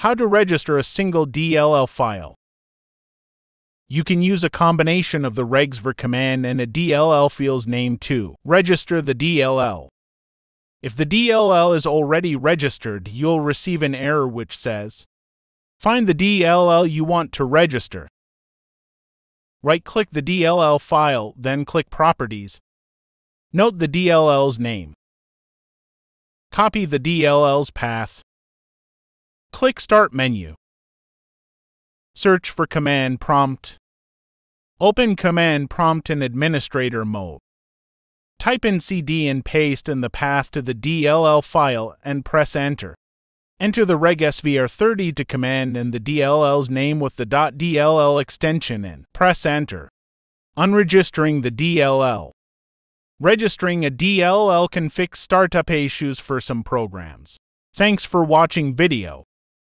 How to register a single DLL file. You can use a combination of the regsvr command and a DLL file's name to register the DLL. If the DLL is already registered, you'll receive an error which says, Find the DLL you want to register. Right-click the DLL file, then click Properties. Note the DLL's name. Copy the DLL's path. Click Start menu. Search for command prompt. Open command prompt in administrator mode. Type in cd and paste in the path to the DLL file and press enter. Enter the regsvr32 command and the DLL's name with the .dll extension and Press enter. Unregistering the DLL. Registering a DLL can fix startup issues for some programs. Thanks for watching video.